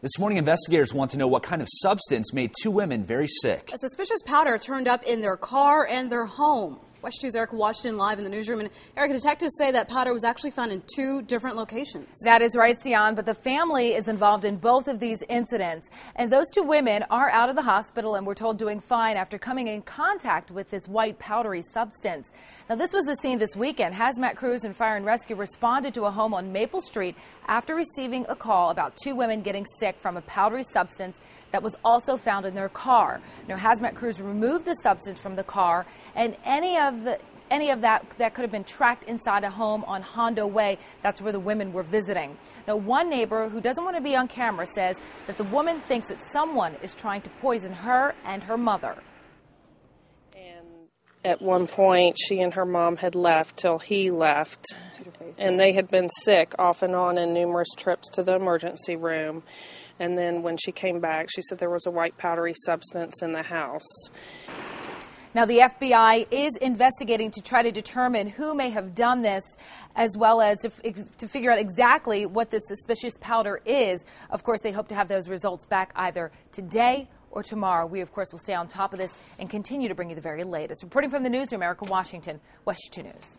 This morning, investigators want to know what kind of substance made two women very sick. A suspicious powder turned up in their car and their home. WESH 2's Erica Washington live in the newsroom. And Eric, detectives say that powder was actually found in two different locations. That is right, Sion, but the family is involved in both of these incidents. And those two women are out of the hospital and we're told doing fine after coming in contact with this white powdery substance. Now, this was the scene this weekend. Hazmat crews and fire and rescue responded to a home on Maple Street after receiving a call about two women getting sick from a powdery substance that was also found in their car. Now, hazmat crews removed the substance from the car, and any of the any of that that could have been tracked inside a home on Hondo Way. That's where the women were visiting. Now, one neighbor who doesn't want to be on camera says that the woman thinks that someone is trying to poison her and her mother. At one point, she and her mom had left till he left. And they had been sick off and on in numerous trips to the emergency room. And then when she came back, she said there was a white powdery substance in the house. Now, the FBI is investigating to try to determine who may have done this, as well as to, to, figure out exactly what this suspicious powder is. Of course, they hope to have those results back either today or tomorrow. We, of course, will stay on top of this and continue to bring you the very latest. Reporting from the newsroom, Erica Washington, WESH 2 News.